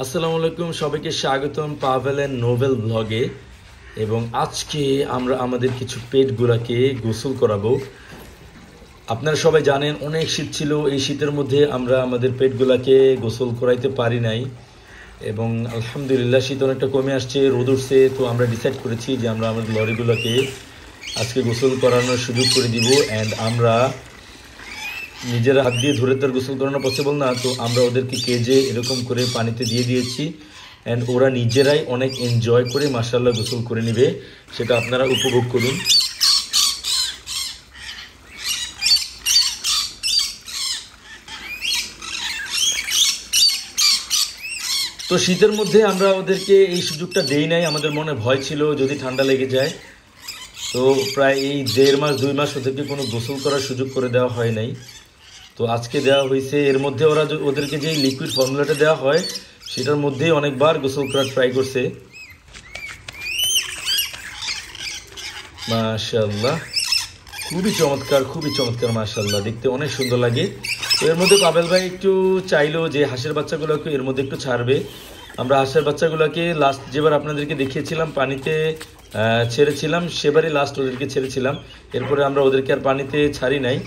আসসালামু আলাইকুম, সবাইকে স্বাগতম পাভেল পাভেলের নোভেল ব্লগে। এবং আজকে আমরা আমাদের কিছু পেটগুলাকে গোসল করাবো। আপনারা সবাই জানেন, অনেক শীত ছিল, এই শীতের মধ্যে আমরা আমাদের পেটগুলাকে গোসল করাইতে পারি নাই। এবং আলহামদুলিল্লাহ, শীত অনেকটা কমে আসছে, রোদ উঠছে, তো আমরা ডিসাইড করেছি যে আমরা আমাদের লরিগুলোকে আজকে গোসল করানোর সুযোগ করে দিব। অ্যান্ড আমরা নিজের হাত দিয়ে ধরে তার গোসল করানো পসিবল না, তো আমরা ওদেরকে কেজে এরকম করে পানিতে দিয়ে দিয়েছি। অ্যান্ড ওরা নিজেরাই অনেক এনজয় করে মাসাল্লাহ গোসল করে নেবে, সেটা আপনারা উপভোগ করুন। তো শীতের মধ্যে আমরা ওদেরকে এই সুযোগটা দেই নাই, আমাদের মনে ভয় ছিল যদি ঠান্ডা লেগে যায়। তো প্রায় এই দেড় মাস, দুই মাস ওদেরকে কোনো গোসল করার সুযোগ করে দেওয়া হয় নাই। তো আজকে দেওয়া হয়েছে, এর মধ্যে ওরা ওদেরকে যে লিকুইড ফর্মুলাটা দেওয়া হয়, সেটার মধ্যেই অনেকবার গোসল করার ট্রাই করছে। মাশাল্লাহ খুবই চমৎকার খুবই চমৎকার মাশাল্লাহ দেখতে অনেক সুন্দর লাগে। তো এর মধ্যে পাবেল ভাই একটু চাইলো যে হাঁসের বাচ্চাগুলোকে এর মধ্যে একটু ছাড়বে। আমরা হাঁসের বাচ্চাগুলোকে লাস্ট যেবার আপনাদেরকে দেখিয়েছিলাম, পানিতে ছেড়েছিলাম, সেবারই লাস্ট ওদেরকে ছেড়েছিলাম। এরপরে আমরা ওদেরকে আর পানিতে ছাড়ি নাই।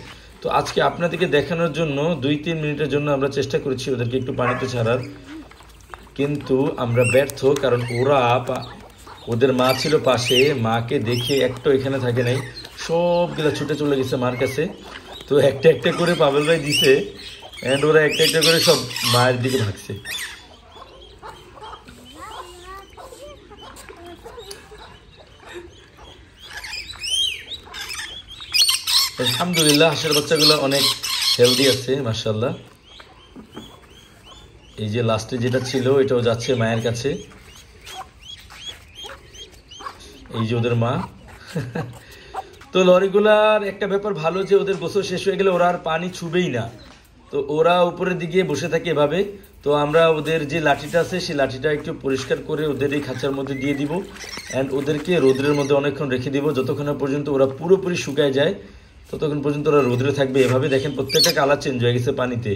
তো আজকে আপনাদেরকে দেখানোর জন্য দুই তিন মিনিটের জন্য আমরা চেষ্টা করেছি ওদেরকে একটু পানিতে ছাড়ার। কিন্তু আমরা ব্যর্থ, কারণ ওরা ওদের মা ছিল পাশে, মাকে দেখে একটু এখানে থাকে নাই। সবগুলো ছুটে চলে গেছে মার কাছে। তো একটা একটা করে পাবেল ভাই দিছে অ্যান্ড ওরা একটা একটা করে সব মায়ের দিকে ভাগছে আলহামদুলিল্লাহ, হাঁসের বাচ্চাগুলো অনেক হেলদি আছে মার্শাল্লাহ এই যে লাস্টে যেটা ছিল, এটাও যাচ্ছে মায়ের কাছে। এই যে ওদের মা। তো লরিগুলার একটা ব্যাপার ভালো যে ওদের গোসল শেষ হয়ে গেলে ওরা আর পানি ছুবেই না। তো ওরা উপরের দিকে বসে থাকে এভাবে। তো আমরা ওদের যে লাঠিটা আছে, সেই লাঠিটা একটু পরিষ্কার করে ওদের এই খাঁচার মধ্যে দিয়ে দিব। অ্যান্ড ওদেরকে রোদ্রের মধ্যে অনেকক্ষণ রেখে দিব, যতক্ষণ পর্যন্ত ওরা পুরোপুরি শুকায় যায়। ততক্ষণ পর্যন্ত ওরা রোদ্রে থাকবে। এভাবে দেখেন প্রত্যেকটা কালার চেঞ্জ হয়ে গেছে পানিতে।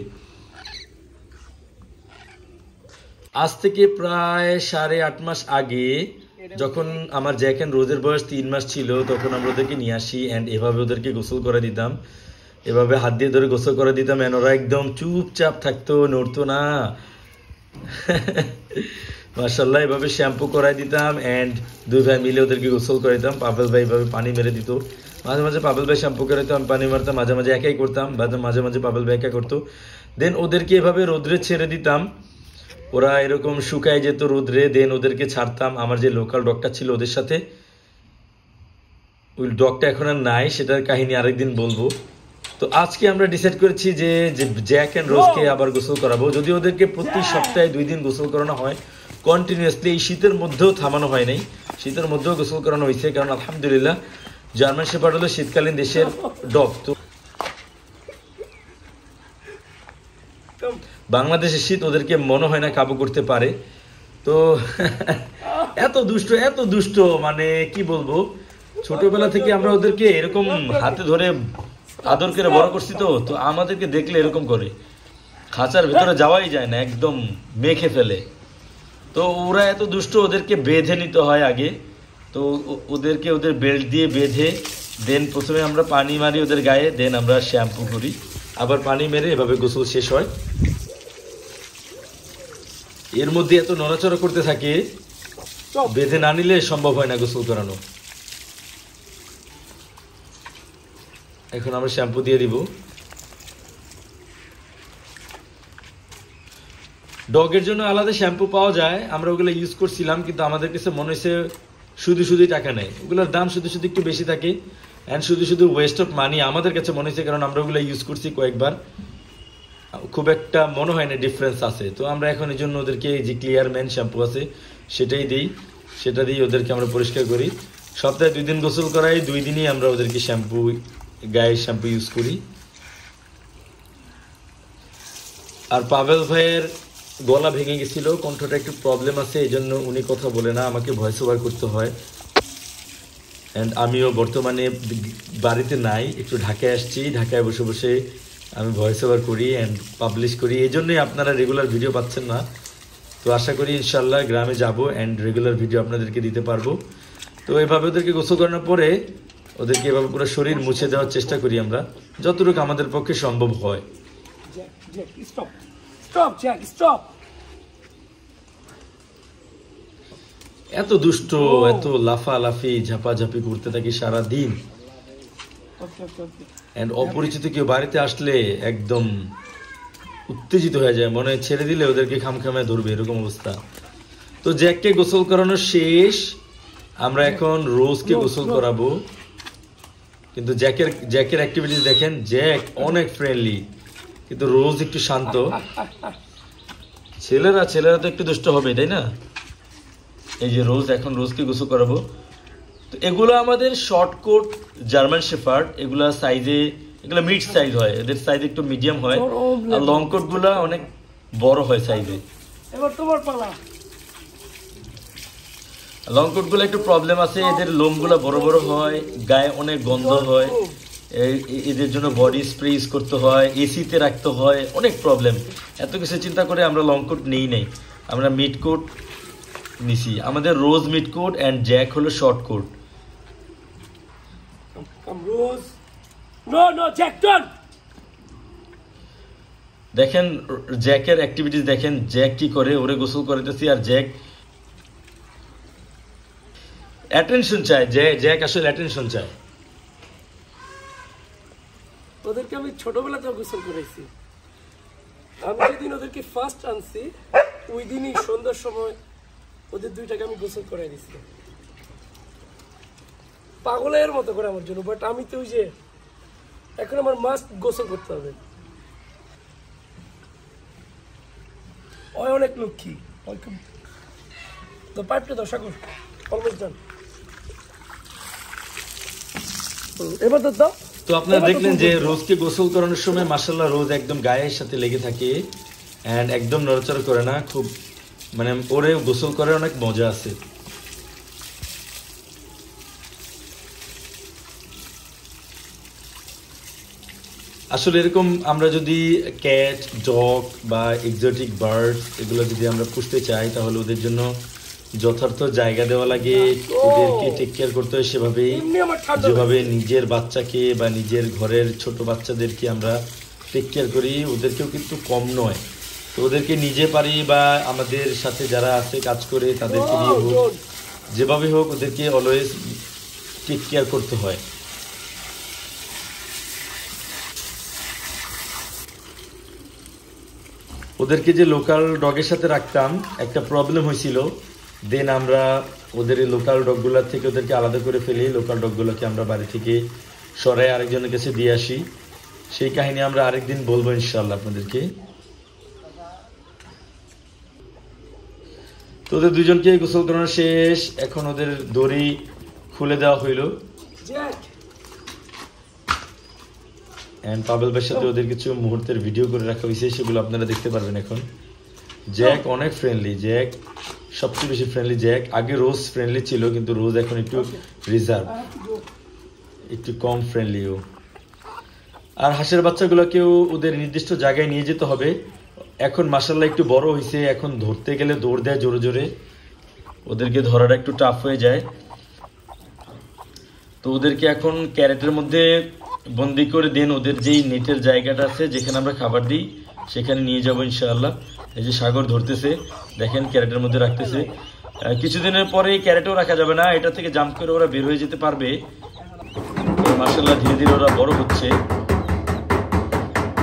আজ থেকে প্রায় সাড়ে আট মাস আগে যখন আমার জ্যাক অ্যান্ড রোজের বয়স তিন মাস ছিল, তখন আমরা ওদেরকে নিয়ে আসি অ্যান্ড এভাবে ওদেরকে গোসল করে দিতাম। এভাবে হাত দিয়ে ধরে গোসল করে দিতাম অ্যান্ড ওরা একদম চুপচাপ থাকতো, নড়তো না। মার্শাল্লাহ এভাবে শ্যাম্পু করাই দিতাম অ্যান্ড দুই ভাই মিলে ওদেরকে গোসল করে দিতাম। পাবেল ভাই এভাবে পানি মেরে দিত। মাঝে মাঝে পাবেল ভাই শ্যাম্পু করে দিতাম আমি পানি মারতাম মাঝে মাঝে একাই করতাম মাঝে- মাঝে মাঝে পাবেল ভাই একা করতো। দেন ওদেরকে এভাবে রোদ্রে ছেড়ে দিতাম। ওরা এরকম শুকায় যেত রোদ্রে দেন ওদেরকে ছাড়তাম। আমার যে লোকাল ডগটা ছিল ওদের সাথে। ওই ডগটা এখন আর নাই সেটার কাহিনী আরেকদিন বলব। তো আজকে আমরা ডিসাইড করেছি যে যে জ্যাক অ্যান্ড রোজকে আবার গোসল করাবো। যদি ওদেরকে প্রতি সপ্তাহে দুই দিন গোসল করানো হয় কন্টিনিউয়াসলি এই শীতের মধ্যেও থামানো হয় নাই। শীতের মধ্যেও গোসল করানো হয়েছে কারণ আলহামদুলিল্লাহ জার্মান শেপার্ড হলো শীতকালীন দেশের ডগ তো বাংলাদেশের শীত ওদেরকে মনে হয় না কাবু করতে পারে। তো এত দুষ্ট এত দুষ্ট মানে কি বলব? ছোটবেলা থেকে আমরা ওদেরকে এরকম হাতে ধরে আদর করে বড় করছি তো তো আমাদেরকে দেখলে এরকম করে। খাঁচার ভিতরে যাওয়াই যায় না, একদম মেখে ফেলে। তো ওরা এত দুষ্ট, ওদেরকে বেঁধে নিতে হয় আগে। তো ওদেরকে ওদের বেল্ট দিয়ে বেঁধে দেন প্রথমে আমরা পানি মারি ওদের গায়ে দেন আমরা শ্যাম্পু করি। আবার পানি মেরে এভাবে গোসল শেষ হয়। এর মধ্যে এত নড়াচড়া করতে থাকে বেঁধে না নিলে সম্ভব হয় না গোসল করানো। এখন আমরা শ্যাম্পু দিয়ে দিব। ডগের জন্য আলাদা শ্যাম্পু পাওয়া যায় আমরা ওগুলো ইউজ করছিলাম কিন্তু আমাদের কাছে মনে হয়েছে শুধু শুধুই টাকা নেয়। ওগুলোর দাম শুধু শুধু একটু বেশি থাকে। অ্যান্ড শুধু শুধু ওয়েস্ট অফ মানি আমাদের কাছে মনে হয়েছে কারণ আমরা ওগুলো ইউজ করছি কয়েকবার। খুব একটা মনে হয় না ডিফারেন্স আছে। তো আমরা এখন এই জন্য ওদেরকে এই যে ক্লিয়ার ম্যান শ্যাম্পু আছে, সেটাই দিই। সেটা দিয়ে ওদেরকে আমরা পরিষ্কার করি। সপ্তাহে দুই দিন গোসল করাই, দুই দিনই আমরা ওদেরকে শ্যাম্পু গায়ের শ্যাম্পু ইউজ করি। আর পাভেল ভাইয়ের গলা ভেঙে গেছিল, কণ্ঠটা একটু প্রবলেম আছে এই জন্য উনি কথা বলে না, আমাকে ভয়েস ওভার করতে হয়। অ্যান্ড আমিও বর্তমানে বাড়িতে নাই, একটু ঢাকায় আসছি, ঢাকায় বসে বসে আমি ভয়েস ওভার করি অ্যান্ড পাবলিশ করি এই জন্যই আপনারা রেগুলার ভিডিও পাচ্ছেন না। তো আশা করি ইনশাল্লাহ গ্রামে যাব অ্যান্ড রেগুলার ভিডিও আপনাদেরকে দিতে পারব। তো এভাবে ওদেরকে গোসল করানোর পরে ওদেরকে এভাবে পুরো শরীর মুছে দেওয়ার চেষ্টা করি আমরা, যতটুকু আমাদের পক্ষে সম্ভব হয়। Stop, Jack, stop. এত দুষ্ট এত লাফালাফি ঝাপাঝাপি করতে থাকি সারা দিন. অ্যান্ড অপরিচিত কেউ বাড়িতে আসলে একদম উত্তেজিত হয়ে যায় মনে হয় ছেড়ে দিলে ওদেরকে খামখামে ধরবে এরকম অবস্থা। তো জ্যাককে গোসল করানো শেষ আমরা এখন রোজকে গোসল করাবো। কিন্তু জ্যাকের জ্যাকের অ্যাক্টিভিটিস দেখেন জ্যাক অনেক ফ্রেন্ডলি কিন্তু রোজ একটু শান্ত। ছেলেরা ছেলেরা তো একটু দুষ্ট হবে তাই না? এই যে রোজ এখন রোজকে গোসল করাবো। তো এগুলো আমাদের শর্ট কোট জার্মান শেফার্ড এগুলা সাইজে এগুলো মিড সাইজ হয়। এদের সাইজ একটু মিডিয়াম হয়। আর লং কোটগুলা অনেক বড় হয় সাইজে এবার তোমার পালা। লং কোটগুলো একটু প্রবলেম আছে। এদের লোমগুলা বড় বড় হয় গায়ে অনেক গন্ধ হয়। এদের জন্য বডি স্প্রে ইউজ করতে হয় এসিতে রাখতে হয় অনেক প্রবলেম এত কিছু চিন্তা করে আমরা লং কোট নেই নাই। আমরা মিড কোট নিছি। আমাদের Rose mid coat and Jack হলো শর্ট কোট Jack, দেখেন জ্যাকের অ্যাক্টিভিটিস দেখেন জ্যাক কি করে ওরে গোসল করাইতেছি আর জ্যাক অ্যাটেনশন চায় জ্যাক আসলে অ্যাটেনশন চায়। ছোটবেলাতে গোসল করেছি। আমি যেদিন ওদেরকে ফার্স্ট আনছি, ওই দিনই সন্ধ্যার সময় ওদের দুইটাকে আমি গোসল করাই দিছি পাগলের মতো করে আমার জন্য বাট আমি তো ওই যে এখন আমার মাস্ট গোসল করতে হবে। অনেক লক্ষ্মী ওয়েলকাম তো পাইপটা দশা সাগর অলমোস্ট ডান এবার তো দাও। তো আপনারা দেখলেন যে রোজকে গোসল করানোর সময় মাসাল্লাহ রোজ একদম গায়ের সাথে লেগে থাকে অ্যান্ড একদম নড়াচড়া করে না খুব মানে ওরে গোসল করে অনেক মজা আছে। আসলে এরকম আমরা যদি ক্যাট ডগ বা এক্সোটিক বার্ড এগুলো যদি আমরা পুষতে চাই তাহলে ওদের জন্য যথার্থ জায়গা দেওয়া লাগে ওদেরকে টেক কেয়ার করতে হয় সেভাবেই। যেভাবে নিজের বাচ্চাকে বা নিজের ঘরের ছোট বাচ্চাদেরকে আমরা টেক কেয়ার করি ওদেরকেও কিন্তু কম নয়। তো ওদেরকে নিজে পারি বা আমাদের সাথে যারা আছে কাজ করে তাদেরকে নিয়ে হোক যেভাবে হোক ওদেরকে অলওয়েজ টেক কেয়ার করতে হয়। ওদেরকে যে লোকাল ডগের সাথে রাখতাম একটা প্রবলেম হয়েছিল। দেন আমরা ওদের লোকাল ডগগুলোর থেকে ওদেরকে আলাদা করে ফেলি। লোকাল ডগগুলোকে আমরা বাড়ি থেকে সরাই আরেকজনের কাছে দিয়ে আসি। সেই কাহিনী আমরা আরেকদিন বলব ইনশাল্লাহ আপনাদেরকে। তো ওদের দুজনকে গোসল করানো শেষ। এখন ওদের দড়ি খুলে দেওয়া হইল. পাবেল ভাইয়ের সাথে ওদের কিছু মুহূর্তের ভিডিও করে রাখা হয়েছে সেগুলো আপনারা দেখতে পারবেন এখন। জ্যাক অনেক ফ্রেন্ডলি জ্যাক সবচেয়ে বেশি ফ্রেন্ডলি জ্যাক আগে রোজ ফ্রেন্ডলি ছিল কিন্তু রোজ এখন একটু রিজার্ভ. একটু কম ফ্রেন্ডলি ও। আর হাঁসের বাচ্চাগুলোকেও ওদের নির্দিষ্ট জায়গায় নিয়ে যেতে হবে। এখন মাসাল্লাহ একটু বড় হয়েছে এখন ধরতে গেলে দৌড় দেয় জোরে জোরে। ওদেরকে ধরাটা একটু টাফ হয়ে যায়। তো ওদেরকে এখন ক্যারেটের মধ্যে বন্দি করে দেন। ওদের যেই নেটের জায়গাটা আছে যেখানে আমরা খাবার দিই সেখানে নিয়ে যাব ইনশাআল্লাহ। এই যে সাগর ধরতেছে, দেখেন ক্যারেটের মধ্যে রাখতেছে। কিছুদিনের পরে ক্যারেটেও রাখা যাবে না, এটা থেকে জাম্প করে ওরা বের হয়ে যেতে পারবে। মার্শাল্লাহ ধীরে ধীরে ওরা বড় হচ্ছে।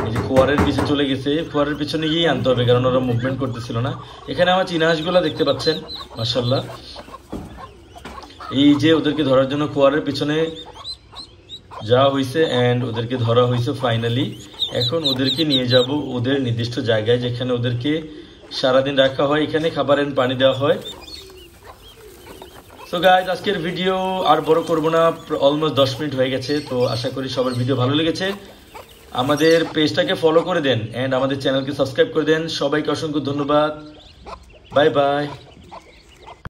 এই যে খোয়ারের পিছে চলে গেছে, খোয়ারের পিছনে গিয়ে আনতে হবে, কারণ ওরা মুভমেন্ট করতেছিল না। এখানে আমার চীনা হাঁসগুলো দেখতে পাচ্ছেন মার্শাল্লাহ এই যে ওদেরকে ধরার জন্য খোয়ারের পিছনে যাওয়া হয়েছে অ্যান্ড ওদেরকে ধরা হয়েছে ফাইনালি এখন ওদেরকে নিয়ে যাব ওদের নির্দিষ্ট জায়গায় যেখানে ওদেরকে সারাদিন রাখা হয়, এখানে খাবার and পানি দেওয়া হয়। সো গাইজ আজকের ভিডিও আর বড় করব না অলমোস্ট দশ মিনিট হয়ে গেছে, তো আশা করি সবার ভিডিও ভালো লেগেছে। আমাদের পেজটাকে ফলো করে দেন অ্যান্ড আমাদের চ্যানেলকে সাবস্ক্রাইব করে দেন। সবাইকে অসংখ্য ধন্যবাদ। Bye bye